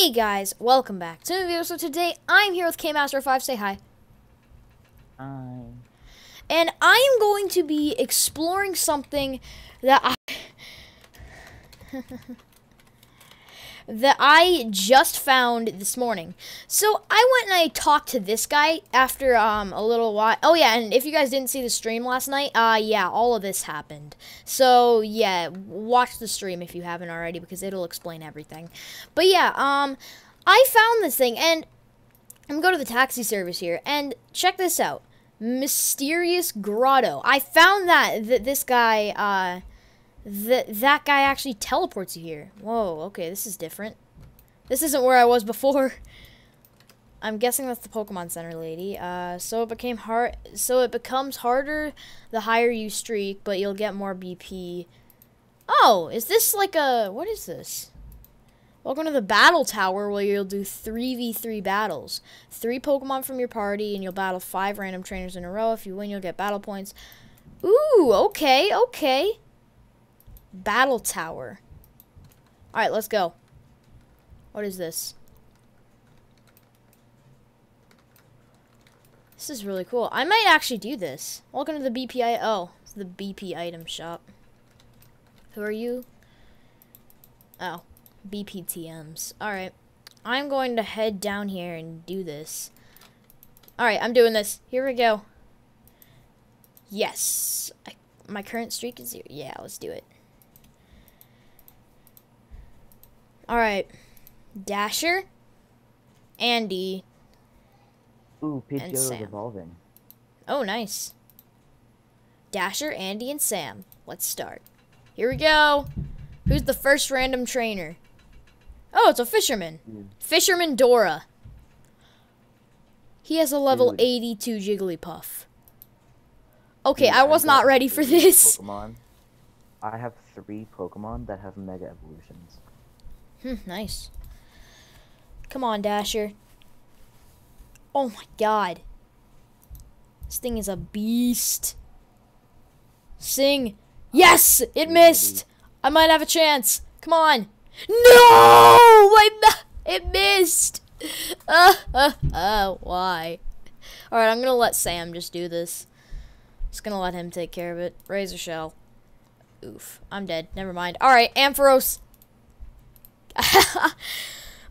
Hey guys, welcome back to the video. So today I'm here with K-Master5. Say hi. Hi. And I am going to be exploring something that I that I just found this morning. So I went and I talked to this guy after um a little while. Oh yeah, and if you guys didn't see the stream last night, uh yeah, all of this happened. So yeah, watch the stream if you haven't already because it'll explain everything. But yeah, um I found this thing and I'm gonna go to the taxi service here and check this out. Mysterious Grotto. I found that that this guy uh that that guy actually teleports you here. Whoa, okay, this is different. This isn't where I was before. I'm guessing that's the Pokemon Center lady. Uh, so it became hard. So it becomes harder the higher you streak, but you'll get more BP. Oh, is this like a what is this? Welcome to the battle tower where you'll do 3v3 battles. Three Pokemon from your party, and you'll battle five random trainers in a row. If you win, you'll get battle points. Ooh, okay, okay. Battle tower. Alright, let's go. What is this? This is really cool. I might actually do this. Welcome to the BPI. Oh, it's the BP item shop. Who are you? Oh, BPTMs. Alright. I'm going to head down here and do this. Alright, I'm doing this. Here we go. Yes. I, my current streak is zero. Yeah, let's do it. Alright. Dasher, Andy. Ooh, Pidgeotto's evolving. Oh, nice. Dasher, Andy, and Sam. Let's start. Here we go. Who's the first random trainer? Oh, it's a fisherman. Dude. Fisherman Dora. He has a level Dude. 82 Jigglypuff. Okay, Dude, I was not ready for this. Pokemon. I have three Pokemon that have Mega Evolutions. Hmm, nice. Come on, Dasher. Oh my god. This thing is a beast. Sing. Yes! It missed! I might have a chance. Come on. No! I it missed! Uh, uh, uh, why? Alright, I'm gonna let Sam just do this. Just gonna let him take care of it. Razor Shell. Oof. I'm dead. Never mind. Alright, Ampharos.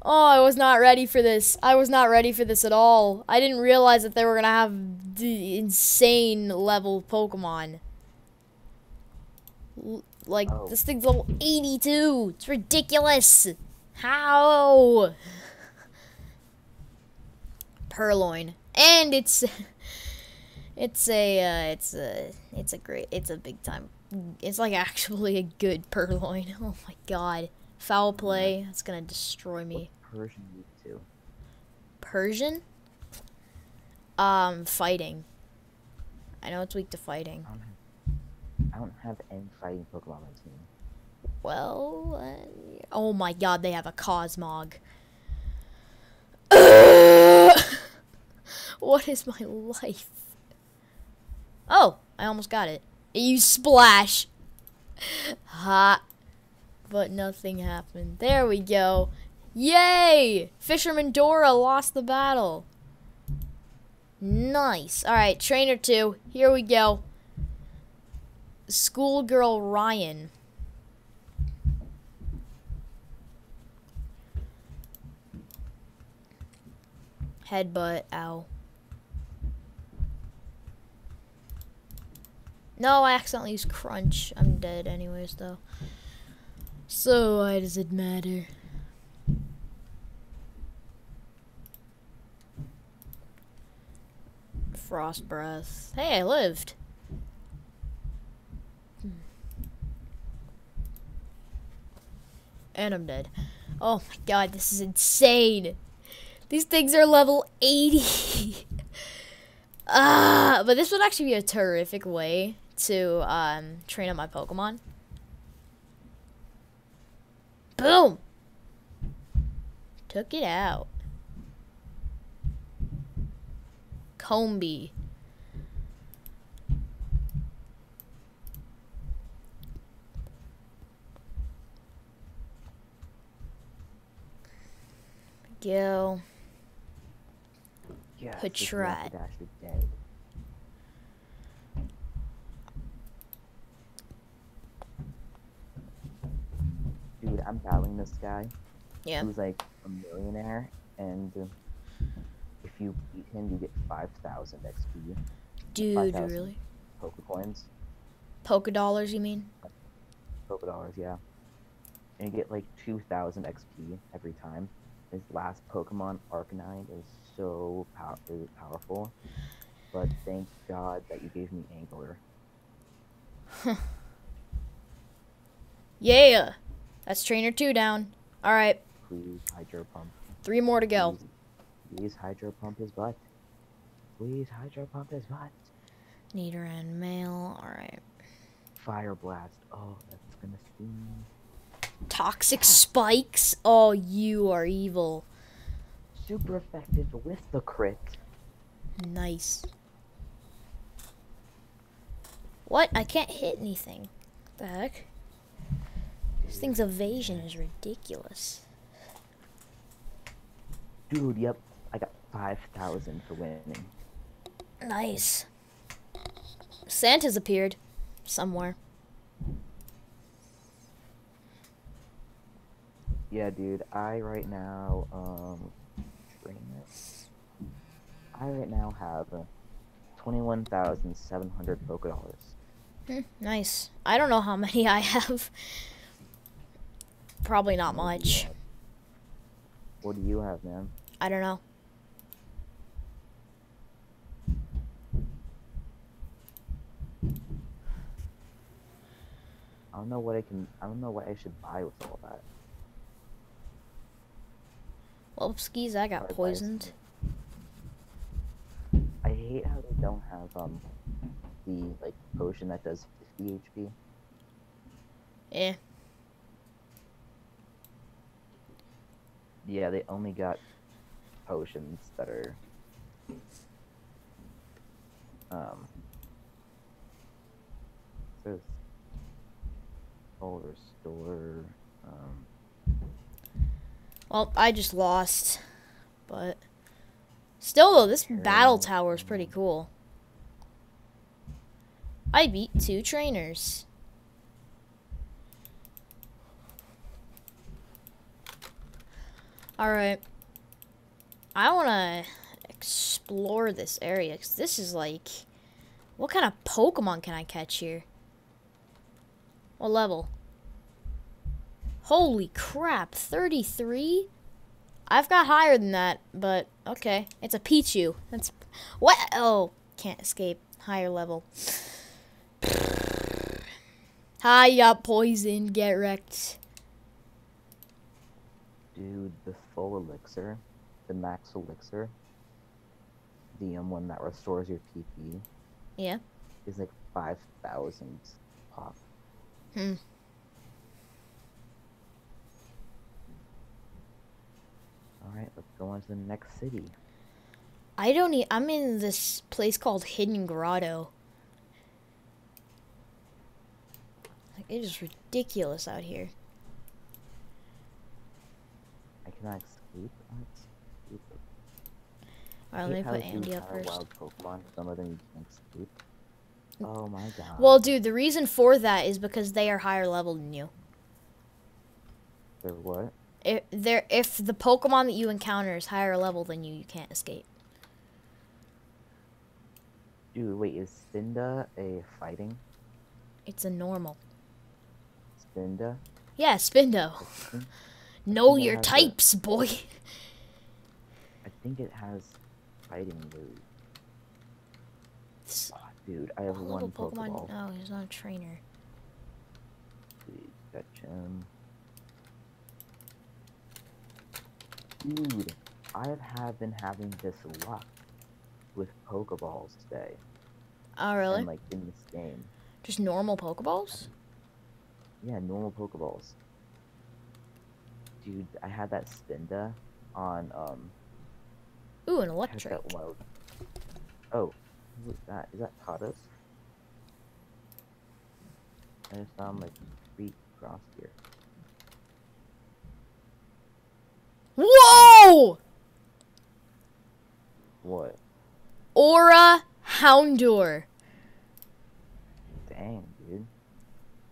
oh, I was not ready for this. I was not ready for this at all. I didn't realize that they were gonna have the insane level Pokemon. L- like Oh. this thing's level 82. It's ridiculous. How? Purrloin, and it's it's a uh, it's a it's a great it's a big time. It's like actually a good Purrloin. Oh my god. Foul play. That's gonna destroy me. Persian weak too. Persian? Um, fighting. I know it's weak to fighting. I don't have, I don't have any fighting Pokemon on my team. Well, uh, oh my god, they have a Cosmog. what is my life? Oh, I almost got it. You splash. Hot. But nothing happened. There we go. Yay! Fisherman Dora lost the battle. Nice. Alright, Trainer 2. Here we go. Schoolgirl Ryan. Headbutt. Ow. No, I accidentally used Crunch. I'm dead anyways, though. So, why does it matter? Frost Breath. Hey, I lived. And I'm dead. Oh my god, this is insane. These things are level 80. Ah, but this would actually be a terrific way to um, train up my Pokemon. Boom! Took it out. Combi. go. Yes, Could this try. Rapidash is dead. Dude, I'm battling this guy. Yeah. Who's like a millionaire, and uh, if you beat him, you get 5,000 XP. Dude, 5,000. really? Poke coins. Polka dollars, you mean? Poke dollars, yeah. And you get like 2,000 XP every time. His last Pokemon, Arcanine, is so pow- is powerful. But thank God that you gave me Angler. Yeah. That's trainer two down. All right. Please, Hydro Pump. Three more to go. Please, please Hydro Pump his butt. Please Hydro Pump his butt. Neater and male. All right. Fire Blast. Oh, that's gonna steam. Toxic spikes. Oh, you are evil. Super effective with the crit. Nice. What? I can't hit anything. the heck? This thing's evasion is ridiculous. Dude, yep. I got 5,000 for winning. Nice. Santa's appeared somewhere. Yeah, dude. I right now, um. I right now have uh, 21,700 Poké Dollars. Hmm, nice. I don't know how many I have. Probably not What do you much. What do you have, man? I don't know. I don't know what I can. I don't know what I should buy with all that. Well, skis, I got buy poisoned. I hate how they don't have um the like potion that does 50 HP. Eh. Yeah, they only got potions that are um says full restore um Well, I just lost. But still though, this battle tower is pretty cool. I beat two trainers. Alright. I want to explore this area because this is like. What kind of Pokemon can I catch here? What level? Holy crap, 33? I've got higher than that, but okay. It's a Pichu. That's what? Oh, can't escape. Higher level. Hi, got poison. Get wrecked. dude the full elixir, the max elixir, the um one that restores your PP Yeah. is like five thousand pop. Hmm. Alright, let's go on to the next city. I don't. E- I'm in this place called Hidden Grotto. Like it is ridiculous out here. I cannot escape. That's stupid. All right, hate let me put Andy up first. Wild Pokemon, some of them you can't escape. Mm. Oh my god. Well, dude, the reason for that is because they are higher level than you. They're what? If they're if the Pokemon that you encounter is higher level than you, you can't escape. Dude, wait, is Spinda a fighting? It's a normal. Spinda? Yeah, Spindo. Know your has a- types, boy. I think it has fighting. This Oh, dude, I have little one Pokemon. Pokeball. No, he's not a trainer. Please catch him. Dude, I have been having this luck with Pokeballs today. Oh, really? And like in this game. Just normal Pokeballs? Yeah, normal Pokeballs. Dude, I had that Spinda on um Ooh, an electric. Oh, look at that. Is that Tadas? I just found like feet cross here. Whoa! What? Aura Houndour. Dang, dude.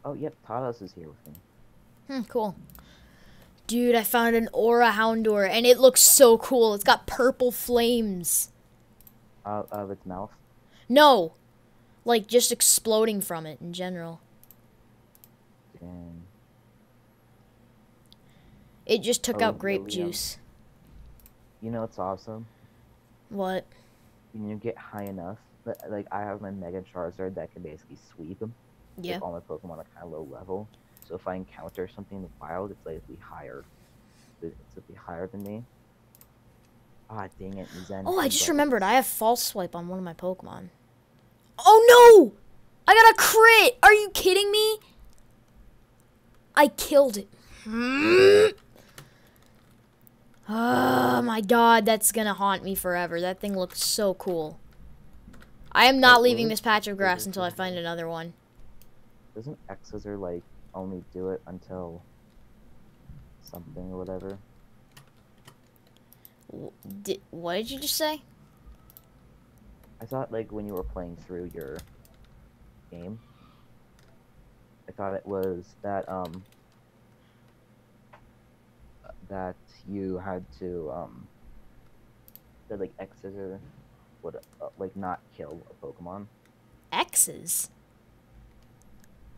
Oh, yep, Tadas is here with me. Hmm, cool. Dude, I found an Aura Houndour and it looks so cool. It's got purple flames. Uh, of its mouth. No, like just exploding from it in general. Dang. It just took Oh, out grape um, juice. You know what's awesome? What? When you get high enough, li- like I have my Mega Charizard that can basically sweep them. Yeah. Like, all my Pokemon are kind of low level, so if I encounter something in the wild, it's likely higher. It's likely higher than me. Ah, dang it, Zen. Oh, I just remembered. I have false swipe on one of my Pokemon. Oh no! I got a crit! Are you kidding me? I killed it. Oh my god, that's gonna haunt me forever. That thing looks so cool. I am not leaving this patch of grass until I find another one. Doesn't Xscissor like only do it until something or whatever? W- Di- what did you just say? I thought like when you were playing through your game, I thought it was that um that you had to um that like X's or would uh, like not kill a Pokemon. X's?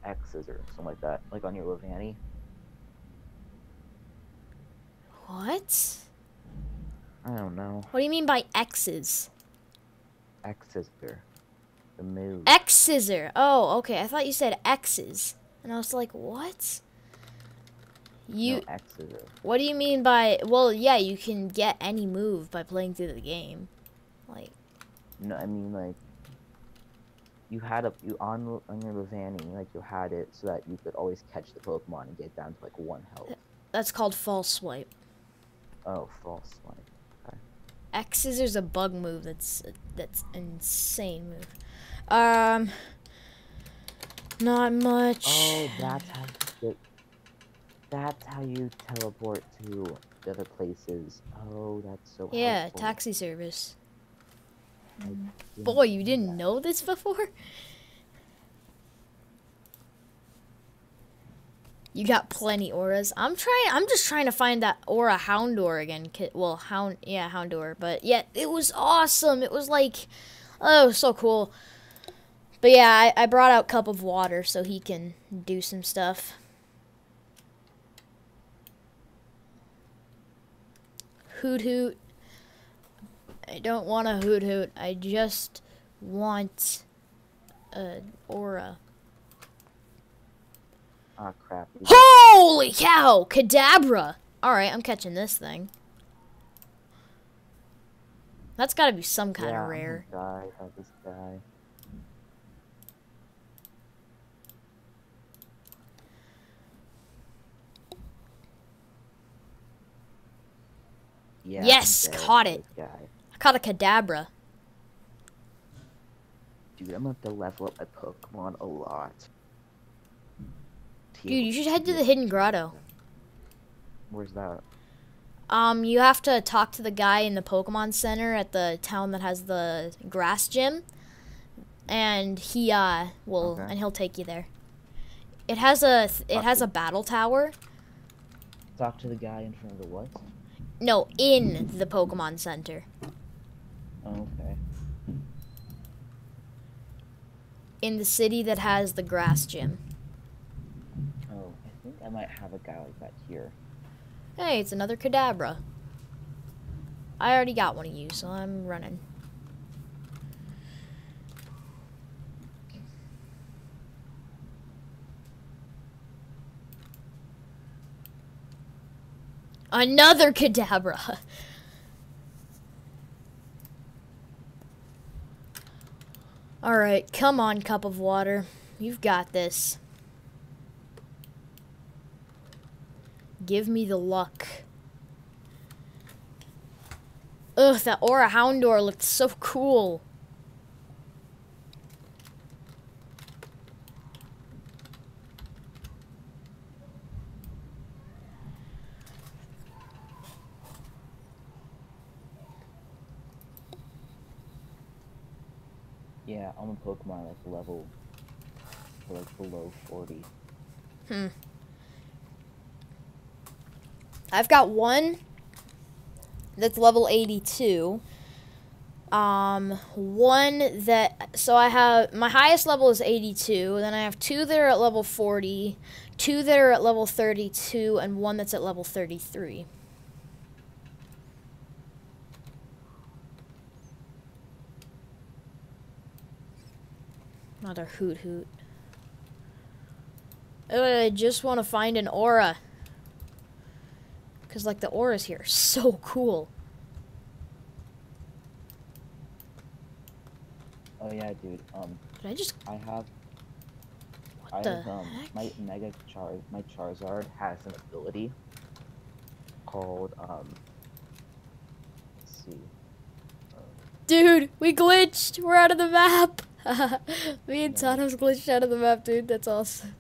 X scissor, something like that, like on your Levani. What? I don't know. What do you mean by X's? X scissor, the move. X scissor. Oh, okay. I thought you said X's. And I was like, what? You no, X scissor. What do you mean by well, yeah, you can get any move by playing through the game. Like No, I mean like you had a you on on your Levani, like you had it so that you could always catch the Pokemon and get down to like one health. that's called false swipe. Oh, false swipe. X scissors a bug move that's that's insane move. Um not much. Oh, that's how you get, that's how you teleport to the other places. Oh, that's so yeah, helpful. taxi service. Boy, you didn't know this before? You got plenty auras. I'm trying. I'm just trying to find that aura Houndour again. Well, Hound, yeah, Houndour. But yeah, it was awesome. It was like, oh, so cool. But yeah, I, I brought out cup of water so he can do some stuff. Hoot hoot. I don't want a hoot hoot. I just want a aura. Ah, crap. Holy cow! Kadabra! Alright, I'm catching this thing. That's gotta be some kind yeah, of rare. Die of this guy. Yeah, Yes, caught it. Guy. Caught a Kadabra. Dude, I'm gonna have to level up my Pokemon a lot. Dude, you should head to the Hidden Grotto. Where's that? Um, you have to talk to the guy in the Pokemon Center at the town that has the grass gym. And he, uh, will, Okay. and he'll take you there. It has a, it Talk has a battle tower. Talk to the guy in front of the what? No, in the Pokemon Center. Oh, okay. In the city that has the grass gym. Oh, I think I might have a guy like that here. Hey, it's another Kadabra. I already got one of you, so I'm running. Another Kadabra. Alright, come on, cup of water. You've got this. Give me the luck. Ugh, that Aura Houndour looked so cool. All my Pokemon like level, like below 40. Hmm. I've got one that's level 82. Um, one that, so I have, my highest level is 82. Then I have two that are at level 40, two that are at level 32, and one that's at level 33. Another hoot hoot. Oh, I just want to find an aura. Because, like, the auras here are so cool. Oh yeah, dude. Um, Did I just... I have, What I the have, um, heck? my Mega Char, my Charizard has an ability called, um, let's see. Dude, we glitched! We're out of the map! Me and Yeah. Thanos glitched out of the map, dude. That's awesome.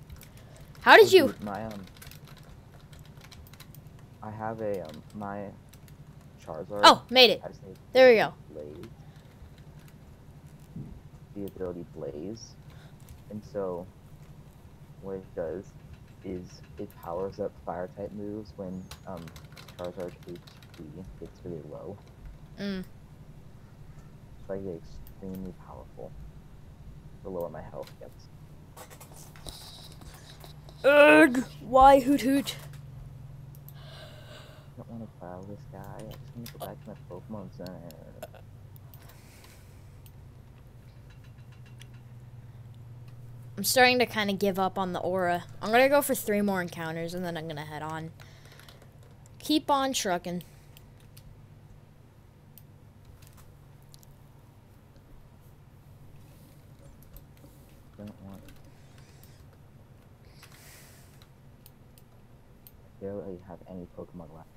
How did you... my, um, I have a, um, my Charizard. Oh, made it. There we go. Blaze. The ability Blaze. And so, what it does is it powers up fire type moves when um, Charizard HP gets really low. Mm. So I get extremely powerful. The lower my health gets. Ugh! Why hoot hoot? I don't want to battle this guy. I just want to go back to my Pokemon Center. I'm starting to kind of give up on the aura. I'm gonna go for three more encounters and then I'm gonna head on. Keep on trucking. don't want. I barely have any Pokemon left.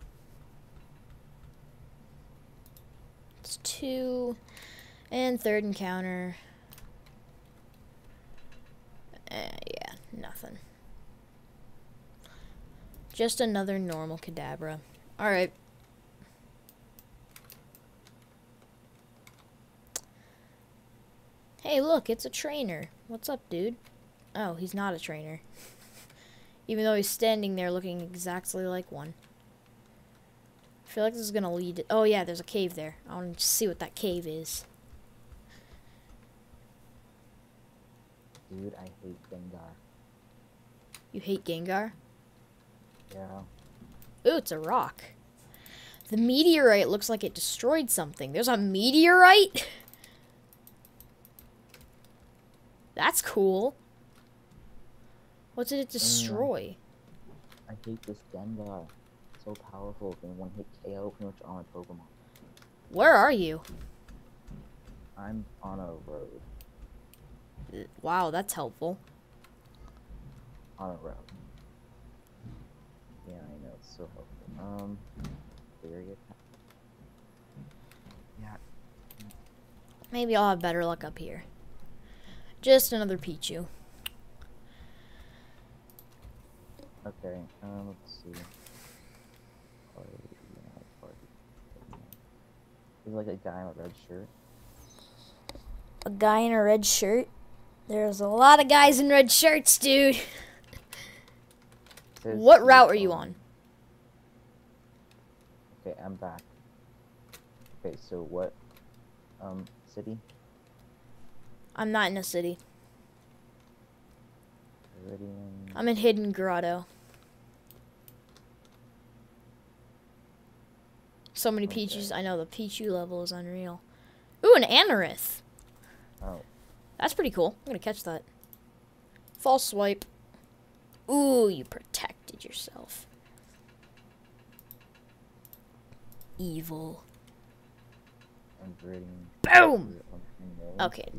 It's two and third encounter. Eh, yeah, nothing. Just another normal Kadabra. Alright. Hey, look, it's a trainer. What's up, dude? Oh, he's not a trainer. Even though he's standing there looking exactly like one. I feel like this is gonna lead. To Oh yeah, there's a cave there. I want to see what that cave is. Dude, I hate Gengar. You hate Gengar? Yeah. Ooh, it's a rock. The meteorite looks like it destroyed something. There's a meteorite? That's cool. What did it destroy? I hate this Gengar. So powerful, can one hit KO pretty much all my Pokemon. Where are you? I'm on a road. Uh, Wow, that's helpful. On a road. Yeah, I know, it's so helpful. Um, there you go. Yeah, Maybe I'll have better luck up here. Just another Pichu. Okay, um, let's see. Party, yeah, party. There's like a guy in a red shirt. A guy in a red shirt? There's a lot of guys in red shirts, dude. Says What route are you on? Okay, I'm back. Okay, so what, um, city? I'm not in a city. I'm in Hidden Grotto. So many Okay. Pichus. I know the Pichu level is unreal. Ooh, an Anorith. Oh, That's pretty cool. I'm gonna catch that. False swipe. Ooh, you protected yourself. Evil. Boom! Is it on Hidden Okay.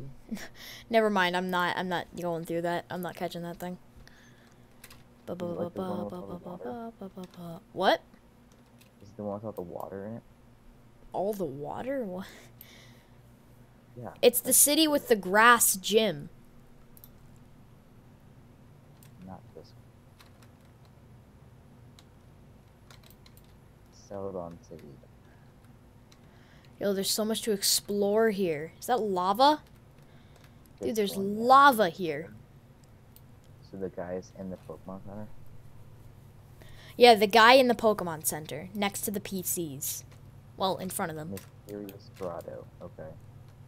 Never mind. I'm not. I'm not going through that. I'm not catching that thing. What? Is the one without the water in it? All the water? What? Yeah. It's the city with the grass gym. Not this one. Celadon City. Yo, there's so much to explore here. Is that lava? Dude, there's lava here. So the guys in the Pokemon Center. Yeah, the guy in the Pokemon Center, next to the PCs. Well, in front of them. Mysterious Grotto. Okay.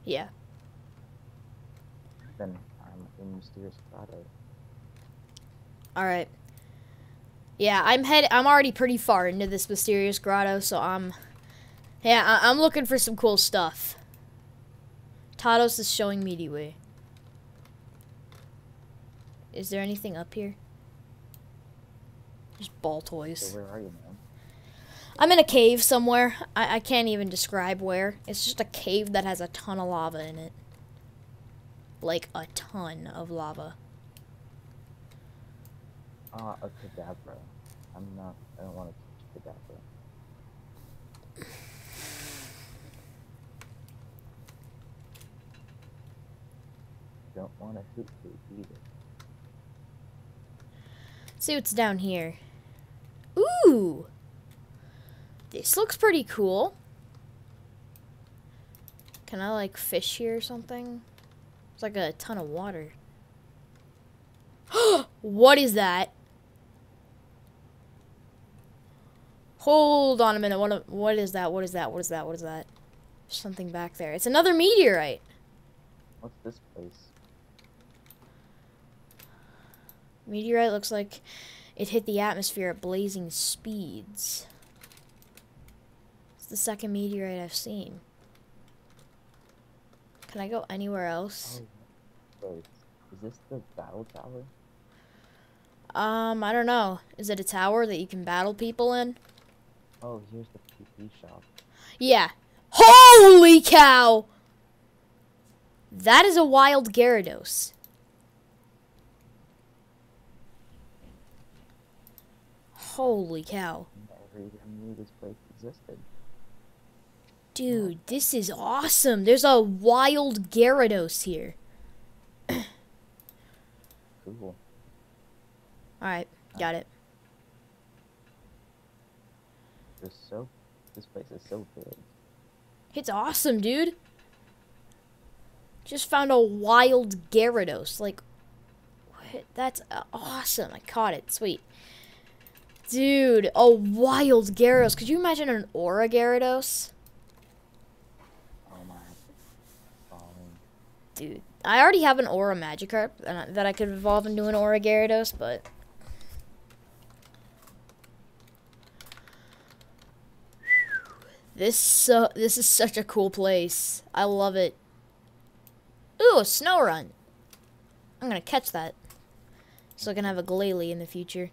Yeah. Then I'm in Mysterious Grotto. All right. Yeah, I'm head. I'm already pretty far into this mysterious grotto, so I'm. Yeah, I- I'm looking for some cool stuff. Tados is showing me the way. Is there anything up here? Just ball So toys. where are you, man? I'm in a cave somewhere. I, I can't even describe where. It's just a cave that has a ton of lava in it. Like a ton of lava. Ah, a Kadabra. I'm not. I don't want to touch Kadabra. Don't want to hoot hoot either. see what's down here. Ooh! This looks pretty cool. Can I like fish here or something? It's like a ton of water. what is that? Hold on a minute. What what is that? What is that? What is that? What is that? There's something back there. It's another meteorite. What's this place? Meteorite looks like it hit the atmosphere at blazing speeds. It's the second meteorite I've seen. Can I go anywhere else? Oh, wait. Is this the battle tower? Um, I don't know. Is it a tower that you can battle people in? Oh, here's the PP shop. Yeah. Holy cow! That is a wild Gyarados. Holy cow. Never even knew this place existed. Dude, this is awesome. There's a wild Gyarados here. Cool. Alright, got it. There's so. This place is so big. It's awesome, dude. Just found a wild Gyarados. Like, what? that's awesome. I caught it. Sweet. Dude, a wild Gyarados. Could you imagine an Aura Gyarados? Oh my. Dude, I already have an Aura Magikarp that I could evolve into an Aura Gyarados, but. This so this is such a cool place. I love it. Ooh, a Snorunt. I'm gonna catch that. So I can have a Glalie in the future.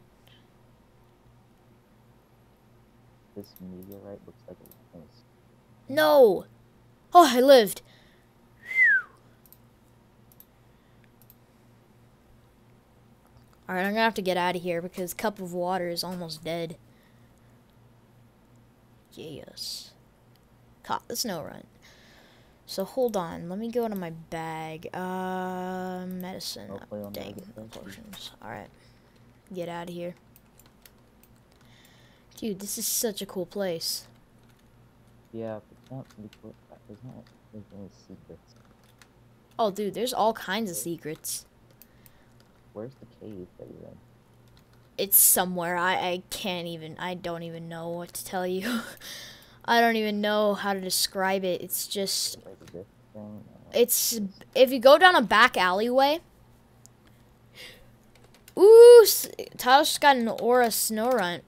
This meteorite looks like a nice. No! Oh, I lived. Alright, I'm gonna have to get out of here because Cup of Water is almost dead. Yes. Caught the Snorunt. So hold on, let me go into my bag. Uh, medicine. Hopefully Dang, potions. Alright. Get out of here. Dude, this is such a cool place. Yeah, but it's not. liquid- There's not. There's any secrets. Oh, dude, there's all kinds of secrets. Where's the cave that you're in? it's somewhere. I, I can't even, I don't even know what to tell you. I don't even know how to describe it. It's just, Like this thing? It's, if you go down a back alleyway. Ooh, s- Taos got an Aura Snorunt.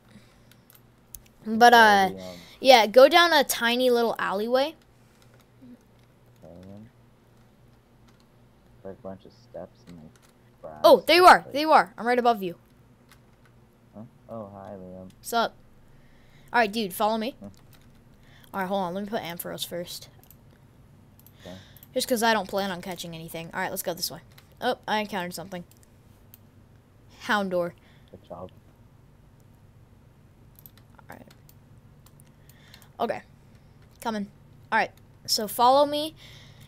But, uh, um, yeah, go down a tiny little alleyway. a bunch of steps and like. Oh, there you are. There you are. I'm right above you. Huh? Oh, hi, Liam. What's up? Alright, dude, follow me. Hmm. Alright, hold on. Let me put Ampharos first. Okay. Just because I don't plan on catching anything. Alright, let's go this way. Oh, I encountered something. Houndour. Good job. Alright. Okay. Coming. Alright, so follow me.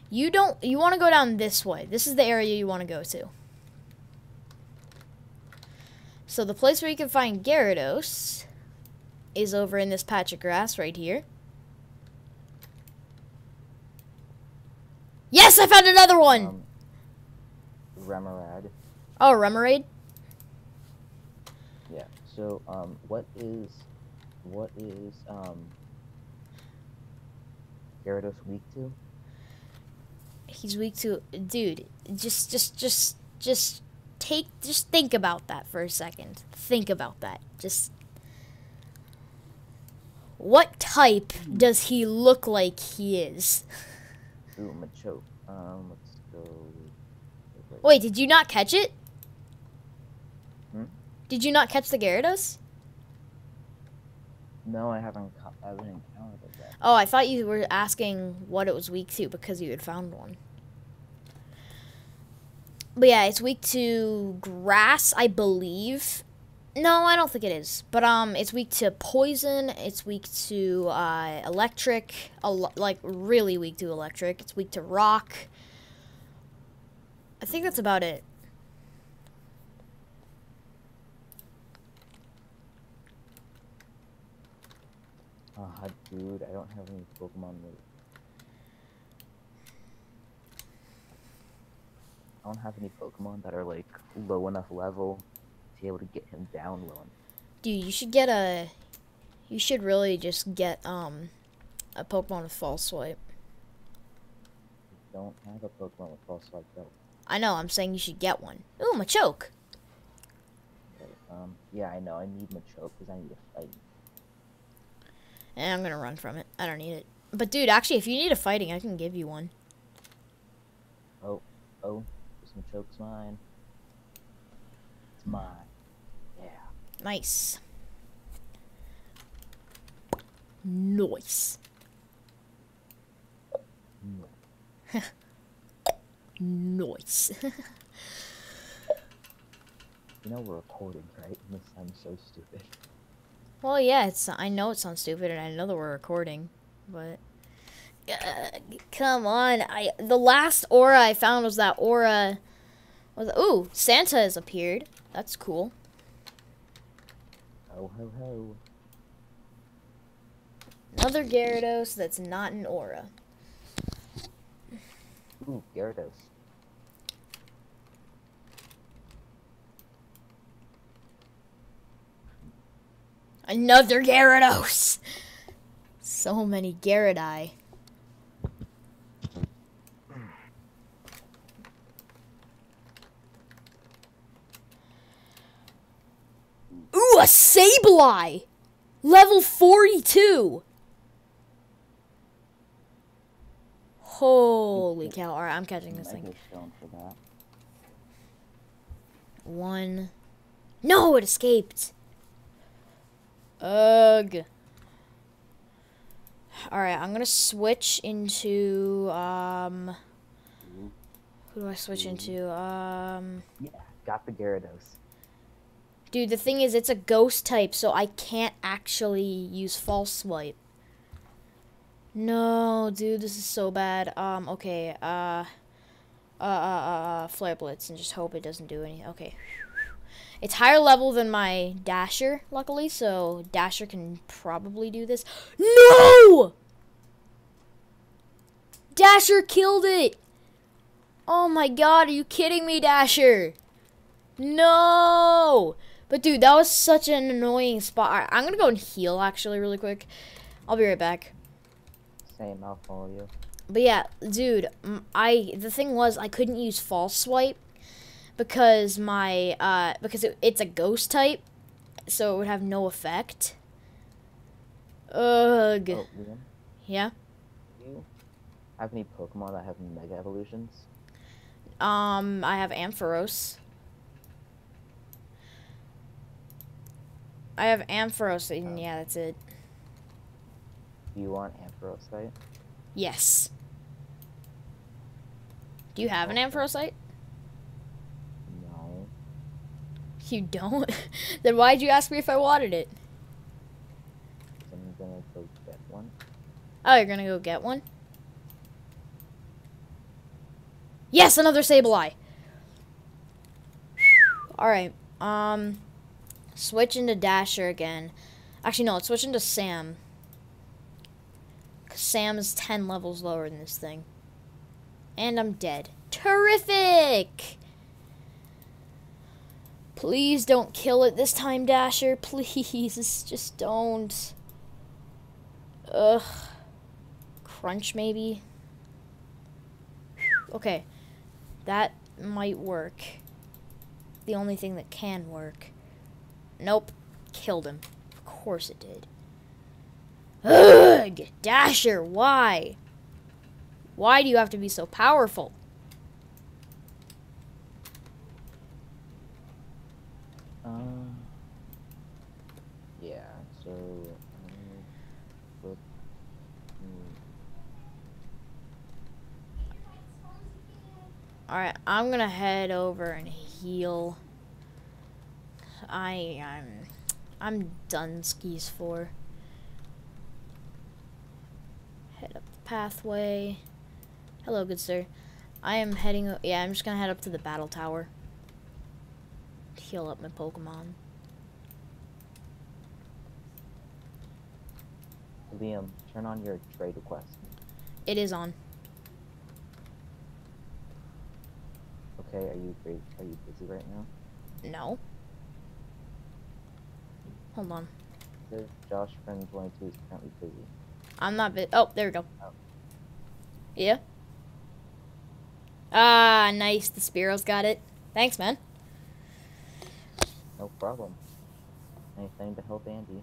You don't, you want to go down this way. This is the area you want to go to. So the place where you can find Gyarados is over in this patch of grass right here. Yes, I found another one! Um, Remoraid. Oh, Remoraid? Yeah. So, um, what is, what is, um, Gyarados weak to? He's weak to dude. Just just just just take just think about that for a second. Think about that. Just what type does he look like he is? Ooh, Machoke. Um, let's go. Wait, did you not catch it? Hmm? Did you not catch the Gyarados? No, I haven't. I haven't encountered it yet. Oh, I thought you were asking what it was weak to because you had found one. But yeah, it's weak to grass, I believe. No, I don't think it is. But um, it's weak to poison. It's weak to uh, electric. el- like really weak to electric. It's weak to rock. I think that's about it. Ah, dude, I don't have any Pokemon with. I don't have any Pokemon that are like low enough level to be able to get him down low enough. Dude, you should get a. You should really just get um, a Pokemon with False Swipe. I don't have a Pokemon with False Swipe though. I know. I'm saying you should get one. Ooh, Machoke. Um, yeah, I know. I need Machoke because I need to fight. And I'm gonna run from it. I don't need it. But dude, actually, if you need a fighting, I can give you one. Oh, oh, this Machoke's mine. It's mine. Yeah. Nice. Nice. Nice. You know we're recording, right? This sounds so stupid. Well, yeah, it's. I know it sounds stupid, and I know that we're recording, but. Uh, come on! I the last aura I found was that aura. Was ooh Santa has appeared. That's cool. Ho ho ho. Another Gyarados that's not an aura. Ooh, Gyarados. Another Gyarados! So many Gyarados. Ooh, a Sableye! Level 42! Holy cow. Alright, I'm catching this thing. Mega Stone for that. One. No, it escaped. Ugh. Alright, I'm gonna switch into um who do I switch into? Um Yeah, got the Gyarados. Dude, the thing is it's a ghost type, so I can't actually use false swipe. No, dude, this is so bad. Um, okay, uh uh uh, uh, uh flare blitz and just hope it doesn't do anything. Okay. It's higher level than my Dasher, luckily, so Dasher can probably do this. No! Dasher killed it! Oh my god, are you kidding me, Dasher? No! But dude, that was such an annoying spot. Alright, I'm gonna go and heal actually really quick. I'll be right back. Same, I'll follow you. But yeah, dude, I the thing was I couldn't use false swipe because my uh because it, it's a ghost type, so it would have no effect. Ugh. Oh, Yeah. do you have any Pokemon that have Mega Evolutions? Um, I have Ampharos. I have Ampharos, and yeah, that's it. Do you want Ampharosite? Yes. Do you have an Ampharosite? No. You don't? then why'd you ask me if I wanted it? I'm gonna go get one. Oh, you're gonna go get one? Yes, another Sableye. Alright, um, switch into Dasher again. Actually, no, let's switch into Sam. 'Cause Sam is 10 levels lower than this thing. And I'm dead. Terrific! Please don't kill it this time, Dasher. Please, just don't. Ugh. Crunch, maybe? Okay. That might work. The only thing that can work. Nope. Killed him. Of course it did. Ugh! Dasher, why? Why do you have to be so powerful? Um. Yeah. So. um, but, hmm, Alright, I'm gonna head over and heal. I I'm I'm done skis for. Head up the pathway. Hello, good sir. I am heading. Yeah, I'm just gonna head up to the battle tower. Heal up my Pokemon. Liam, turn on your trade request. It is on. Okay. Are you? Are you busy right now? No. Hold on. Says Josh friend 22 is currently busy. I'm not bit. Oh, there we go. Oh. Yeah. Ah, nice. The Spearow's got it. Thanks, man. No problem. Anything to help Andy.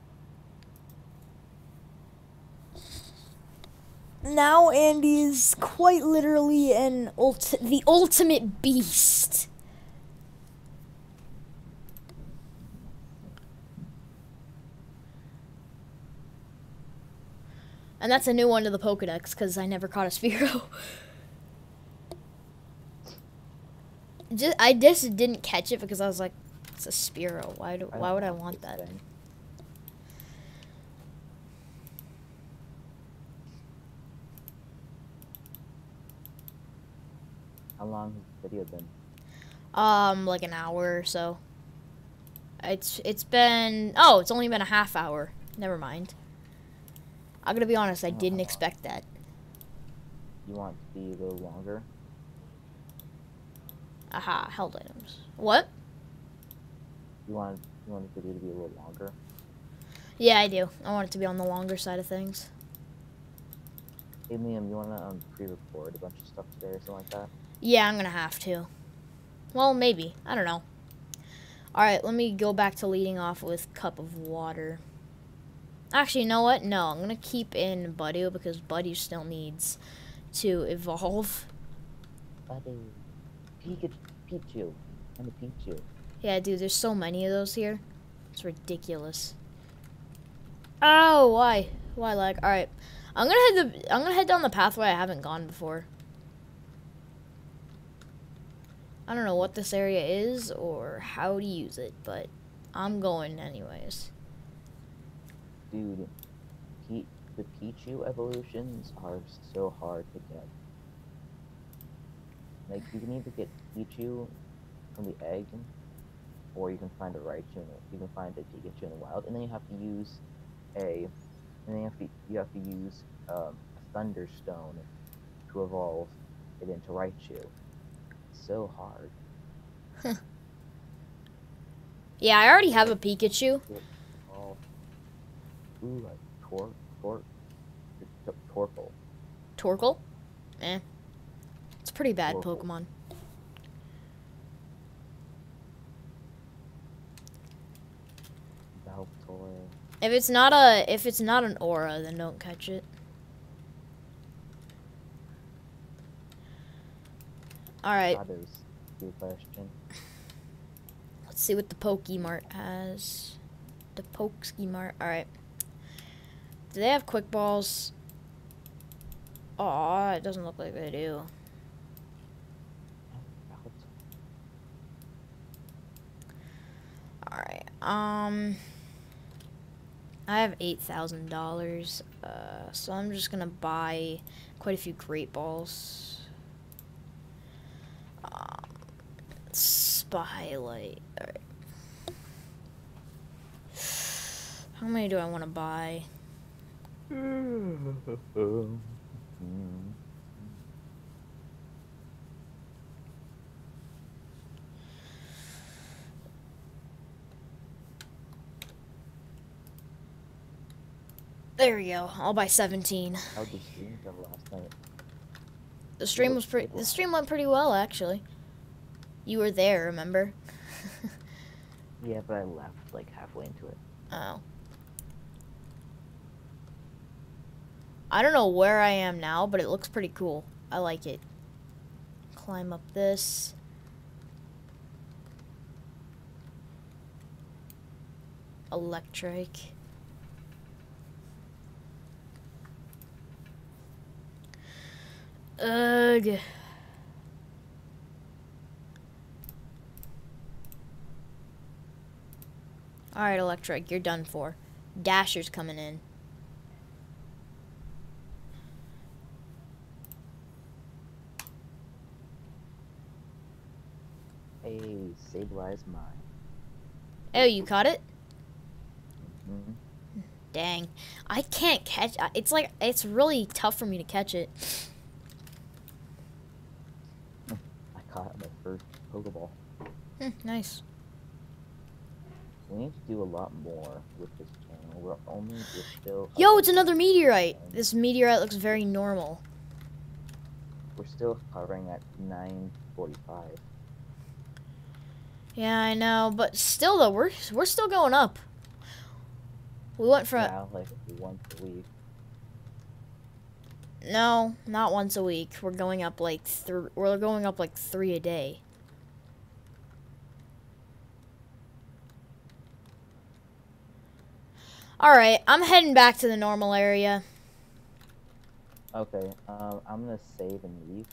Now Andy is quite literally an ult- the ultimate beast. And that's a new one to the Pokedex because I never caught a Spearow. just, I just didn't catch it because I was like, it's a Spearow. Why do, why would I want that? thing. How long has the video been? Um, like an hour or so. It's it's been oh, it's only been a half hour. Never mind. I'm gonna be honest, I didn't Oh. expect that. You want to be a little longer? Aha, held items. What? You want you want the video to be a little longer? Yeah, I do. I want it to be on the longer side of things. Hey Liam, you wanna um, pre-record a bunch of stuff today or something like that? Yeah, I'm gonna have to. Well, maybe. I don't know. Alright, let me go back to leading off with Cup of Water. Actually, you know what? No, I'm gonna keep in Buddy because Buddy still needs to evolve. Buddy, Pikachu, Pichu, and a Pichu. Yeah, dude, there's so many of those here. It's ridiculous. Oh, why? Why lag? All right, I'm gonna head the I'm gonna head down the pathway I haven't gone before. I don't know what this area is or how to use it, but I'm going anyways. Dude, P- the Pichu evolutions are so hard to get. Like, you can either get Pichu from the egg, or you can find a Raichu, in you can find a Pikachu in the wild, and then you have to use a, and then you have to, you have to use um, a Thunderstone to evolve it into Raichu. So hard. Yeah, I already have a Pikachu. Oh. Ooh, a Tor, Tor, Torkoal. Torkoal. Eh. It's pretty bad Torkoal. Pokemon. If it's not a if it's not an aura, then don't catch it. All right. That is a good question. Let's see what the Pokemart has. The Pokemart. All right. Do they have quick balls? Oh, it doesn't look like they do. All right. Um, I have eight thousand dollars. Uh, so I'm just gonna buy quite a few great balls. Spylight. Alright. How many do I want to buy? There we go. I'll buy 17. How'd the stream go last night? The stream was pretty. The stream went pretty well, actually. You were there, remember? Yeah, but I left like halfway into it. Oh. I don't know where I am now, but it looks pretty cool. I like it. Climb up this. Electric. Ugh. Alright, Electric, you're done for. Dasher's coming in. Hey, stabilize mine. Oh, you caught it? hmm Dang. I can't catch It's like, it's really tough for me to catch it. I caught my first Pokeball. Hmm, nice. We need to do a lot more with this channel. We're only we're still. Yo, it's another meteorite. This meteorite looks very normal. We're still hovering at 9:45. Yeah, I know, but still though, we're we're still going up. We went from now, like once a week. No, not once a week. We're going up like thr we're going up like 3 a day. All right, I'm heading back to the normal area. Okay, um, I'm gonna save and leave.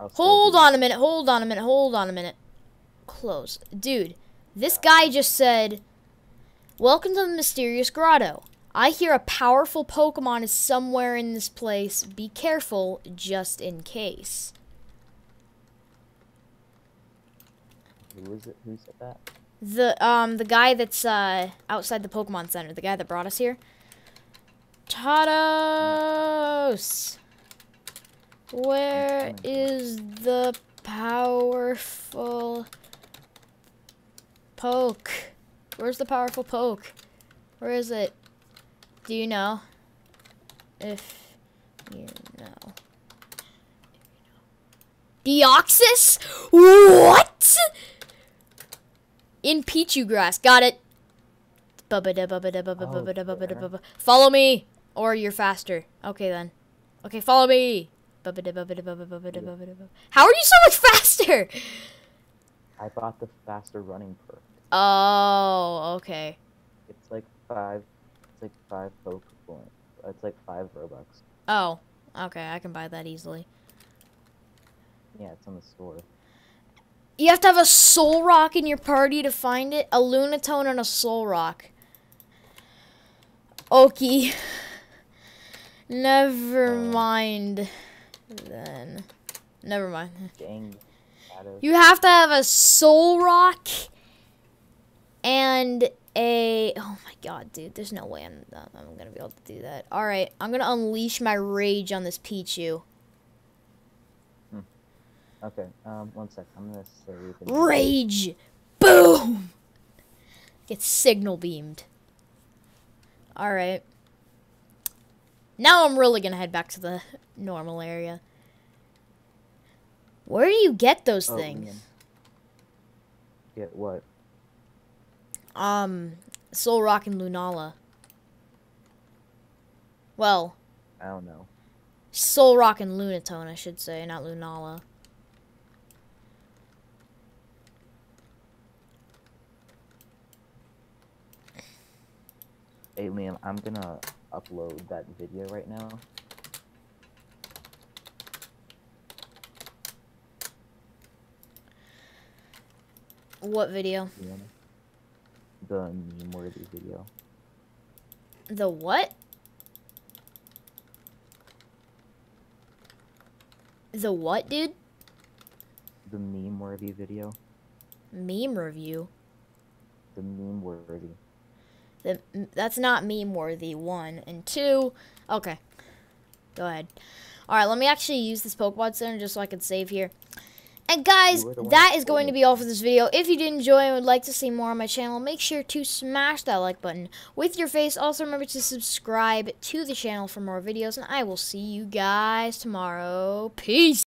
I'll Hold on a minute. Hold on a minute. Hold on a minute. Close. Dude, this guy just said, Welcome to the mysterious grotto. I hear a powerful Pokemon is somewhere in this place. Be careful, just in case. Who is it? Who said that? The um the guy that's uh outside the Pokemon Center, the guy that brought us here. Tados. Where is the powerful poke? Where's the powerful poke? Where is it? Do you know? If you know. Deoxys? What? In Pichu grass. Got it. Bubba-da, bubba-da, bubba, Oh, bubba-da, bubba-da, there. bubba. Follow me. Or you're faster. Okay then. Okay, follow me. Bubba-da, bubba-da, bubba, bubba-da, Yeah. bubba-da, bubba. How are you so much faster? I bought the faster running perk. Oh, okay. It's like five. It's like five Poke points. It's like five Robux. Oh, okay. I can buy that easily. Yeah, it's on the store. You have to have a Solrock in your party to find it. A lunatone and a Solrock. Okay. Never Uh. mind. Then. Never mind. Dang. You have to have a Solrock and a. Oh my god, dude. There's no way I'm, I'm gonna be able to do that. Alright, I'm gonna unleash my rage on this Pichu. Okay. Um. One sec. I'm gonna save. Rage! Boom! Get signal beamed. Alright. Now I'm really gonna head back to the normal area. Where do you get those Oh, things? Ian. Get what? Um, Solrock and Lunala. Well, I don't know. Solrock and Lunatone, I should say, not Lunala. Hey Liam, I'm gonna upload that video right now. What video? Liam. The meme worthy video. The what? The what, dude? The meme worthy video. Meme review. The meme worthy. The, that's not meme worthy, one. And two, okay. Go ahead. Alright, let me actually use this Pokemon Center just so I can save here. And guys, You were the one that that is going to be all for this video. If you did enjoy and would like to see more on my channel, make sure to smash that like button with your face. Also, remember to subscribe to the channel for more videos, and I will see you guys tomorrow. Peace!